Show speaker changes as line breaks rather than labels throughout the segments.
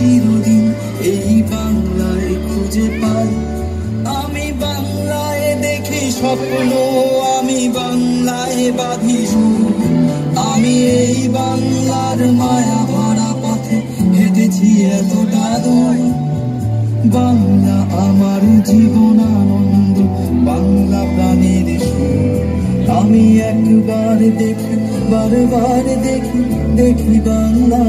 চিরদিন এই বাংলায় খুঁজে পাই। আমি বাংলায় দেখি স্বপ্ন, আমি বাংলায় বাঁধি আমি এই বাংলার মায়া ভরা পথে হেঁটেছি এতটা দূর। বাংলা আমার জীবন আনন্দ, বাংলা প্রাণীর আমি একবার দেখি, বারবার দেখি দেখি বাংলা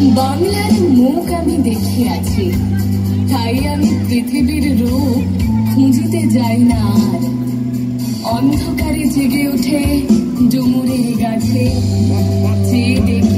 বাংলার মুখ
আমি দেখে আছি তাই আমি পৃথিবীর রূপ খুঁজিতে যাই না আর। অন্ধকারে জেগে ওঠে ডুমুরের গাছে। যে দেখি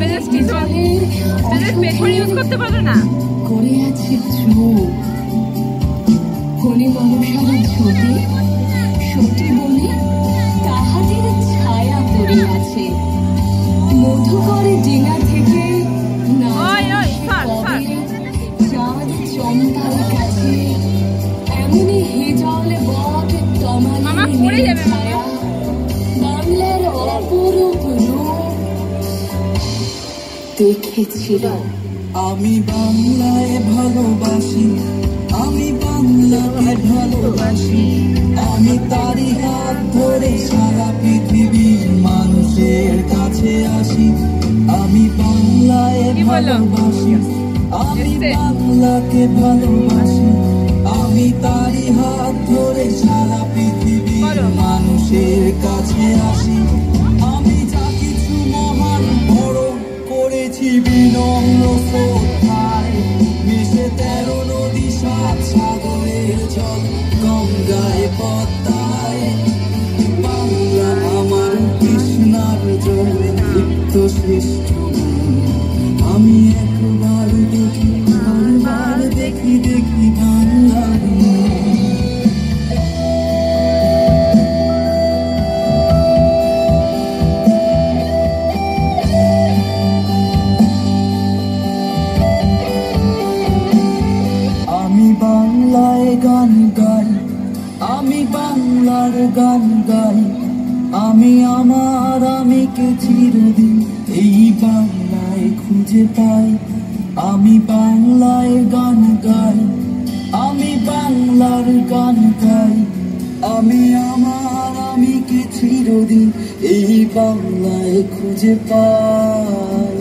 কাঁঠালি
পেরেস কি তো?
পিছনের
তাদের পেছনে ইউজ করতে পারবে না।
করে আছে চোখ কোনে মনসার ঝোঁকে সতী বনে তাহাদের ছায়া পড়ে আছে। ডিঙা থেকে চাঁদ চম্পার কাছে এমনি হিজল বট
মামা।
ছায়া। বাংলার অপরূপ রূপ দেখেছিল
আমি বাংলায় ভালোবাসি আমি বাংলাকে ভালোবাসি। আমি তারই হাত ধরে সারা পৃথিবীর মানুষের কাছে আসি। আমি বাংলায় ভালোবাসি আমি বাংলাকে ভালোবাসি। আমি তারই হাত ধরে সারা পৃথিবীর মানুষের কাছে বিনম্র শ্রদ্ধায় মিশে তেরো নদী সাত সাগরের জল গঙ্গায় আমি বাংলায় গান গাই, আমি বাংলার গান গাই। আমি আমার আমিকে চিরদিন এই বাংলায় খুঁজে পাই। আমি বাংলায় গান গাই, আমি বাংলার গান গাই। আমি আমার আমিকে চিরদিন এই বাংলায় খুঁজে পাই।